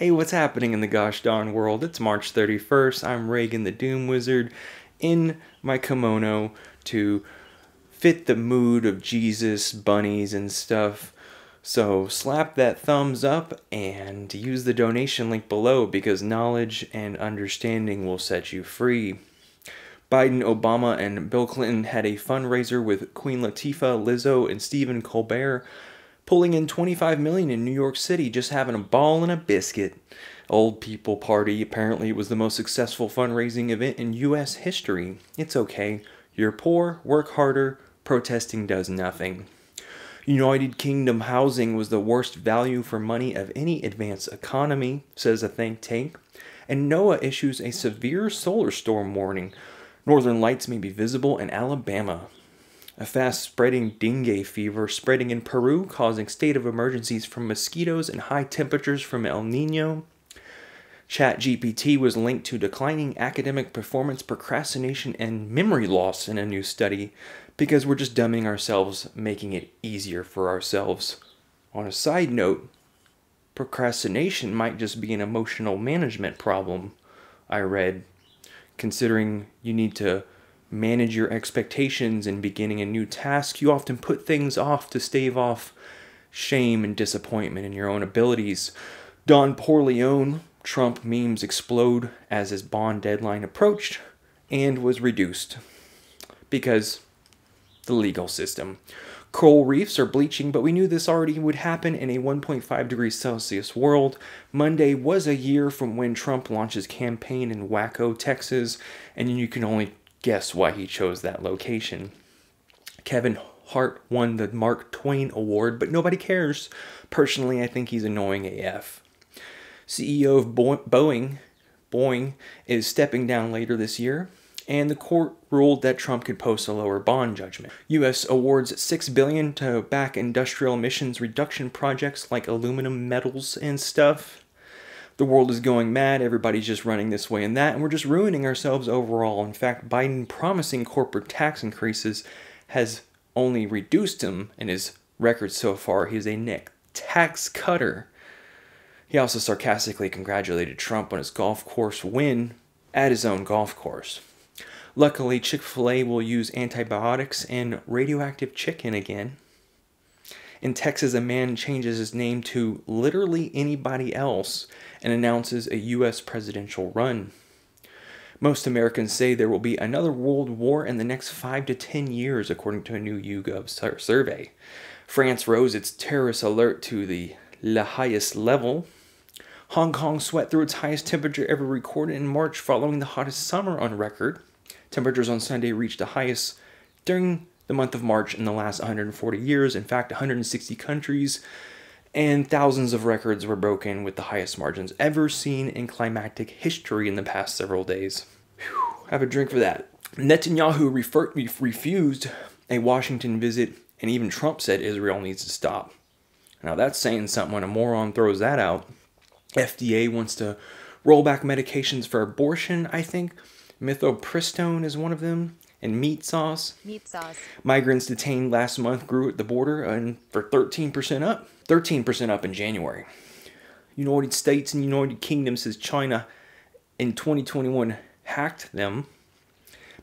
Hey, what's happening in the gosh darn world? It's March 31st. I'm Reagan the Doom Wizard in my kimono to fit the mood of Jesus, bunnies, and stuff. So slap that thumbs up and use the donation link below because knowledge and understanding will set you free. Biden, Obama, and Bill Clinton had a fundraiser with Queen Latifah, Lizzo, and Stephen Colbert pulling in 25 million in New York City, just having a ball and a biscuit. Old People Party apparently was the most successful fundraising event in US history. It's okay. You're poor, work harder, protesting does nothing. United Kingdom housing was the worst value for money of any advanced economy, says a think tank. And NOAA issues a severe solar storm warning. Northern lights may be visible in Alabama. A fast spreading dengue fever spreading in Peru, causing state of emergencies from mosquitoes and high temperatures from El Nino. ChatGPT was linked to declining academic performance, procrastination, and memory loss in a new study because we're just dumbing ourselves, making it easier for ourselves. On a side note, procrastination might just be an emotional management problem, I read, considering you need to manage your expectations in beginning a new task, you often put things off to stave off shame and disappointment in your own abilities. Don Corleone, Trump memes explode as his bond deadline approached and was reduced because the legal system. Coral reefs are bleaching, but we knew this already would happen in a 1.5 degrees Celsius world. Monday was a year from when Trump launched his campaign in Waco, Texas, and you can only Guess why he chose that location. Kevin Hart won the Mark Twain Award, but nobody cares. Personally, I think he's annoying AF. CEO of Boeing, Boeing is stepping down later this year, and the court ruled that Trump could post a lower bond judgment. US awards 6 billion to back industrial emissions reduction projects like aluminum metals and stuff the world is going mad, everybody's just running this way and that, and we're just ruining ourselves overall. In fact, Biden promising corporate tax increases has only reduced him in his record so far. He's a net tax cutter. He also sarcastically congratulated Trump on his golf course win at his own golf course. Luckily, Chick fil A will use antibiotics and radioactive chicken again. In Texas, a man changes his name to literally anybody else and announces a U.S. presidential run. Most Americans say there will be another world war in the next 5 to 10 years, according to a new YouGov survey. France rose its terrorist alert to the highest level. Hong Kong sweat through its highest temperature ever recorded in March following the hottest summer on record. Temperatures on Sunday reached the highest during the month of March in the last 140 years. In fact, 160 countries and thousands of records were broken with the highest margins ever seen in climactic history in the past several days. Whew, have a drink for that. Netanyahu refer- refused a Washington visit, and even Trump said Israel needs to stop. Now, that's saying something when a moron throws that out. FDA wants to roll back medications for abortion, I think. Mifepristone is one of them and meat sauce. Meat sauce. Migrants detained last month grew at the border and for 13% up. 13% up in January. United States and United Kingdom says China in 2021 hacked them.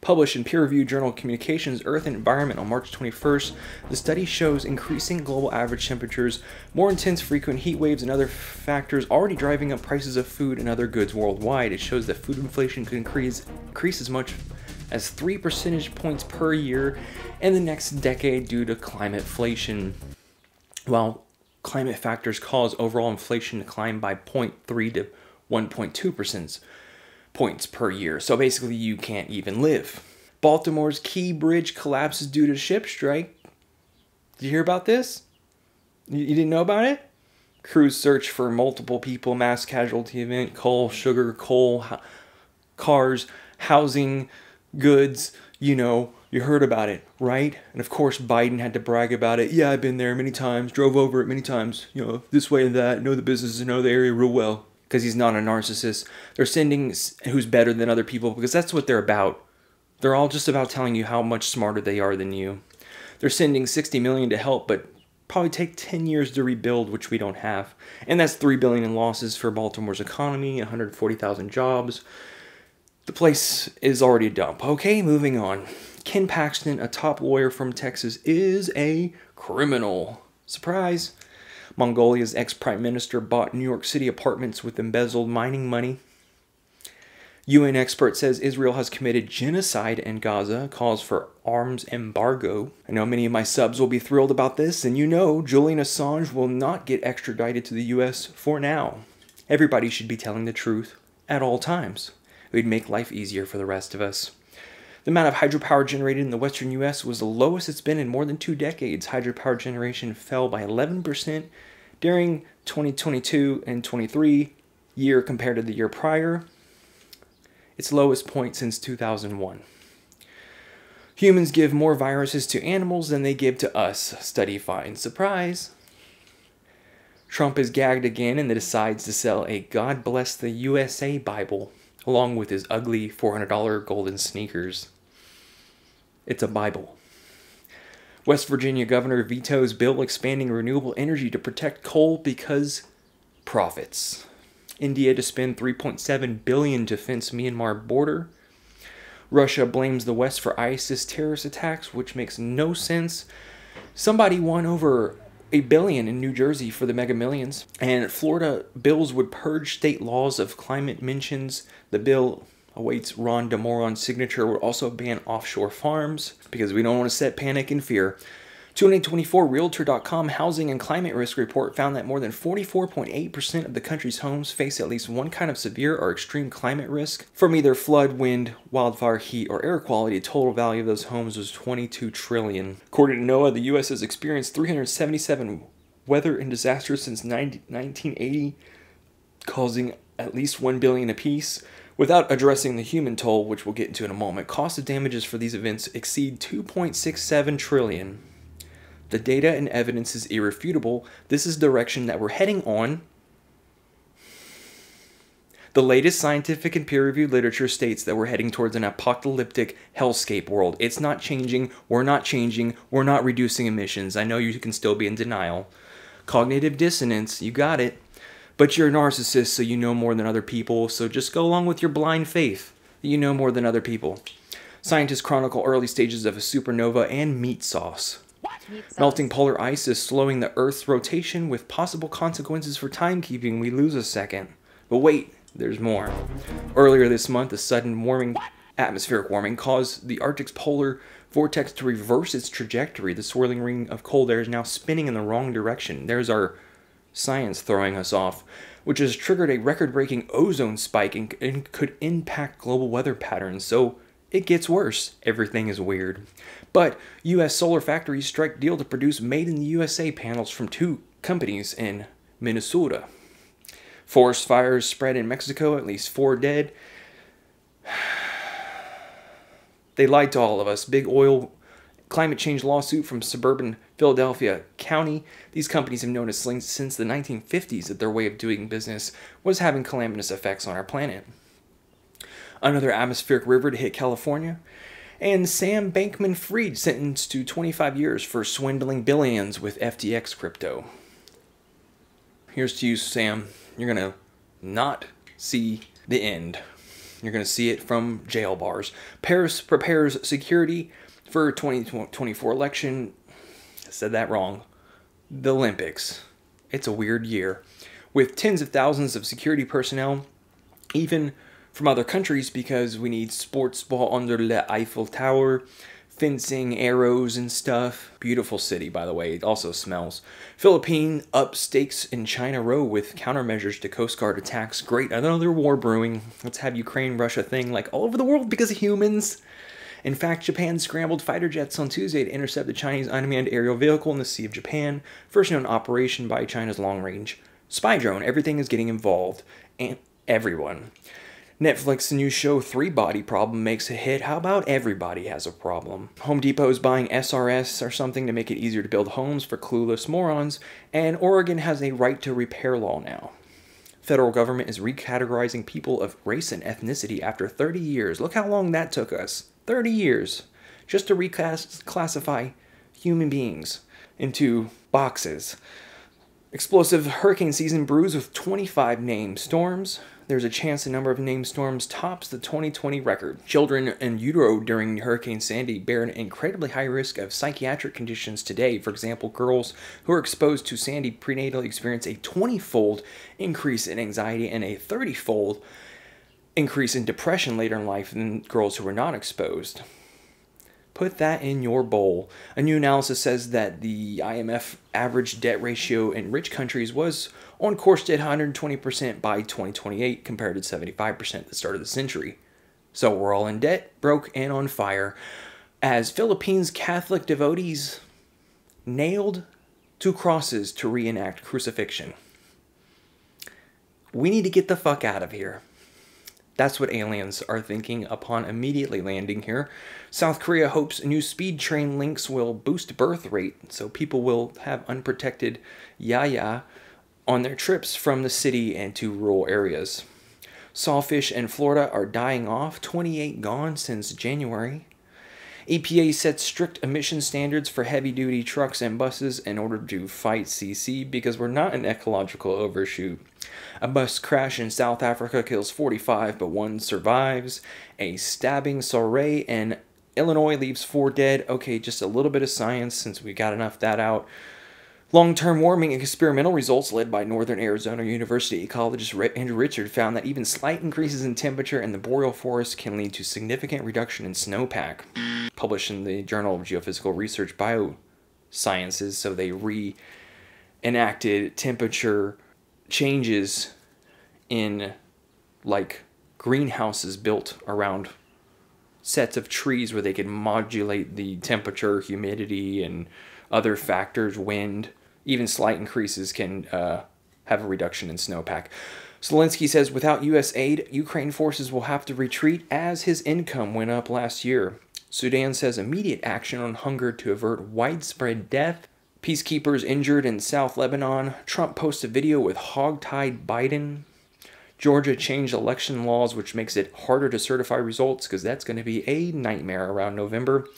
Published in peer-reviewed journal Communications Earth and Environment on March 21st, the study shows increasing global average temperatures, more intense frequent heat waves, and other factors already driving up prices of food and other goods worldwide. It shows that food inflation could increase, increase as much as 3 percentage points per year in the next decade due to climate inflation. While climate factors cause overall inflation to climb by 0.3 to 1.2 percent points per year. So basically, you can't even live. Baltimore's Key Bridge collapses due to ship strike. Did you hear about this? You, you didn't know about it? Crews search for multiple people, mass casualty event, coal, sugar, coal, cars, housing, goods, you know, you heard about it, right? And of course, Biden had to brag about it. Yeah, I've been there many times, drove over it many times, you know, this way and that, know the business, know the area real well. Because he's not a narcissist. They're sending who's better than other people because that's what they're about. They're all just about telling you how much smarter they are than you. They're sending 60 million to help, but probably take 10 years to rebuild, which we don't have. And that's 3 billion in losses for Baltimore's economy, 140,000 jobs. The place is already a dump. Okay, moving on. Ken Paxton, a top lawyer from Texas, is a criminal. Surprise. Mongolia's ex prime minister bought New York City apartments with embezzled mining money. UN expert says Israel has committed genocide in Gaza, calls for arms embargo. I know many of my subs will be thrilled about this, and you know Julian Assange will not get extradited to the US for now. Everybody should be telling the truth at all times. Would make life easier for the rest of us. The amount of hydropower generated in the western US was the lowest it's been in more than two decades. Hydropower generation fell by 11% during 2022 and 23 year compared to the year prior its lowest point since 2001. Humans give more viruses to animals than they give to us, study finds. Surprise! Trump is gagged again and decides to sell a God Bless the USA Bible along with his ugly $400 golden sneakers. It's a Bible. West Virginia governor vetoes bill expanding renewable energy to protect coal because profits. India to spend 3.7 billion to fence Myanmar border. Russia blames the West for ISIS terrorist attacks, which makes no sense. Somebody won over a billion in New Jersey for the Mega Millions, and Florida bills would purge state laws of climate mentions. The bill awaits Ron DeMoron's signature would also ban offshore farms because we don't want to set panic and fear. 2024 Realtor.com Housing and Climate Risk Report found that more than 44.8% of the country's homes face at least one kind of severe or extreme climate risk from either flood, wind, wildfire, heat, or air quality. The total value of those homes was 22 trillion. According to NOAA, the U.S. has experienced 377 weather and disasters since 90, 1980, causing at least 1 billion apiece. Without addressing the human toll, which we'll get into in a moment, cost of damages for these events exceed 2.67 trillion. The data and evidence is irrefutable. This is the direction that we're heading on. The latest scientific and peer reviewed literature states that we're heading towards an apocalyptic hellscape world. It's not changing. We're not changing. We're not reducing emissions. I know you can still be in denial. Cognitive dissonance, you got it. But you're a narcissist, so you know more than other people, so just go along with your blind faith that you know more than other people. Scientists chronicle early stages of a supernova and meat sauce. Melting polar ice is slowing the Earth's rotation with possible consequences for timekeeping. We lose a second. But wait, there's more. Earlier this month, a sudden warming, atmospheric warming caused the Arctic's polar vortex to reverse its trajectory. The swirling ring of cold air is now spinning in the wrong direction. There's our science throwing us off, which has triggered a record breaking ozone spike and, and could impact global weather patterns. So it gets worse. Everything is weird. But U.S. solar factories strike deal to produce made in the USA panels from two companies in Minnesota. Forest fires spread in Mexico, at least four dead. They lied to all of us. Big oil climate change lawsuit from suburban Philadelphia County. These companies have noticed since the 1950s that their way of doing business was having calamitous effects on our planet another atmospheric river to hit California, and Sam Bankman Fried sentenced to 25 years for swindling billions with FTX crypto. Here's to you, Sam. You're going to not see the end. You're going to see it from jail bars. Paris prepares security for 2024 election. I said that wrong. The Olympics. It's a weird year. With tens of thousands of security personnel, even from other countries because we need sports ball under the Eiffel Tower, fencing, arrows, and stuff. Beautiful city, by the way. It also smells. Philippine up stakes in China Row with countermeasures to Coast Guard attacks. Great, another war brewing. Let's have Ukraine Russia thing like all over the world because of humans. In fact, Japan scrambled fighter jets on Tuesday to intercept the Chinese unmanned aerial vehicle in the Sea of Japan, first known operation by China's long range spy drone. Everything is getting involved, and everyone. Netflix new show Three Body Problem makes a hit. How about everybody has a problem? Home Depot is buying SRS or something to make it easier to build homes for clueless morons, and Oregon has a right to repair law now. Federal government is recategorizing people of race and ethnicity after 30 years. Look how long that took us. 30 years just to reclassify human beings into boxes. Explosive hurricane season brews with 25 named storms. There's a chance the number of named storms tops the 2020 record. Children in utero during Hurricane Sandy bear an incredibly high risk of psychiatric conditions today. For example, girls who are exposed to Sandy prenatally experience a 20 fold increase in anxiety and a 30 fold increase in depression later in life than girls who were not exposed. Put that in your bowl. A new analysis says that the IMF average debt ratio in rich countries was on course to hit 120% by 2028 compared to 75% at the start of the century. So we're all in debt, broke, and on fire as Philippines Catholic devotees nailed two crosses to reenact crucifixion. We need to get the fuck out of here. That's what aliens are thinking upon immediately landing here. South Korea hopes new speed train links will boost birth rate, so people will have unprotected yaya on their trips from the city and to rural areas. Sawfish in Florida are dying off, 28 gone since January. EPA sets strict emission standards for heavy duty trucks and buses in order to fight CC because we're not an ecological overshoot. A bus crash in South Africa kills 45, but one survives. A stabbing soiree in Illinois leaves four dead. Okay, just a little bit of science since we got enough that out. Long term warming experimental results led by Northern Arizona University ecologist Andrew Richard found that even slight increases in temperature in the boreal forest can lead to significant reduction in snowpack. Published in the Journal of Geophysical Research Biosciences, so they re-enacted temperature changes in like greenhouses built around sets of trees where they could modulate the temperature, humidity, and other factors, wind, even slight increases can uh, have a reduction in snowpack. Zelensky says without U.S. aid, Ukraine forces will have to retreat as his income went up last year. Sudan says immediate action on hunger to avert widespread death Peacekeepers injured in South Lebanon. Trump posts a video with hogtied Biden. Georgia changed election laws, which makes it harder to certify results because that's going to be a nightmare around November.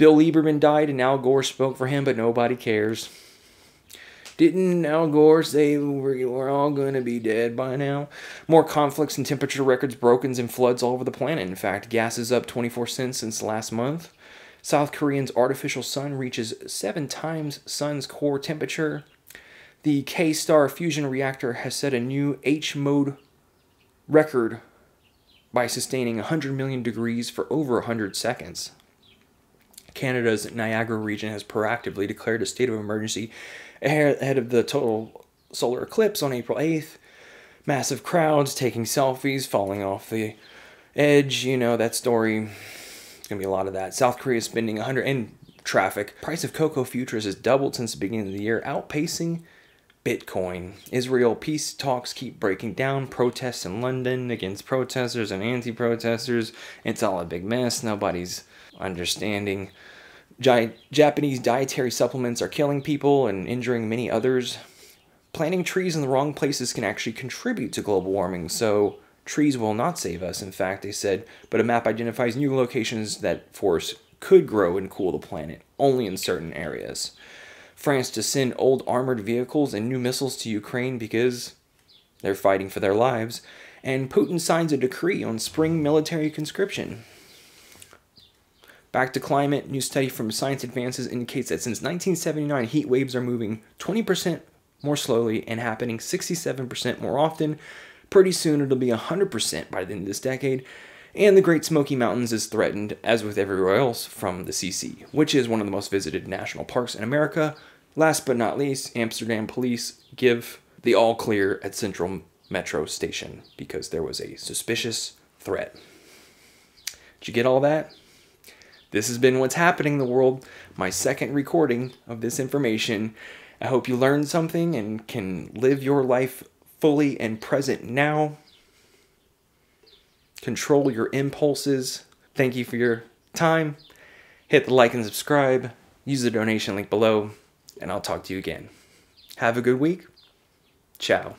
Bill Lieberman died and Al Gore spoke for him, but nobody cares. Didn't Al Gore say we're all going to be dead by now? More conflicts and temperature records broken and floods all over the planet. In fact, gas is up 24 cents since last month. South Korean's artificial sun reaches seven times sun's core temperature. The KSTAR fusion reactor has set a new H mode record by sustaining 100 million degrees for over 100 seconds. Canada's Niagara region has proactively declared a state of emergency ahead of the total solar eclipse on April 8th. Massive crowds taking selfies, falling off the edge. You know, that story It's going to be a lot of that. South Korea spending 100 in traffic. Price of cocoa futures has doubled since the beginning of the year, outpacing Bitcoin. Israel peace talks keep breaking down. Protests in London against protesters and anti protesters. It's all a big mess. Nobody's understanding. Japanese dietary supplements are killing people and injuring many others. Planting trees in the wrong places can actually contribute to global warming, so Trees will not save us, in fact, they said, but a map identifies new locations that forests could grow and cool the planet, only in certain areas. France to send old armored vehicles and new missiles to Ukraine because they're fighting for their lives, and Putin signs a decree on spring military conscription. Back to climate, new study from Science Advances indicates that since 1979, heat waves are moving 20% more slowly and happening 67% more often, Pretty soon it'll be 100% by the end of this decade, and the Great Smoky Mountains is threatened, as with everywhere else, from the CC, which is one of the most visited national parks in America. Last but not least, Amsterdam police give the all clear at Central Metro Station because there was a suspicious threat. Did you get all that? This has been What's Happening in the World, my second recording of this information. I hope you learned something and can live your life fully and present now. Control your impulses. Thank you for your time. Hit the like and subscribe. Use the donation link below, and I'll talk to you again. Have a good week. Ciao.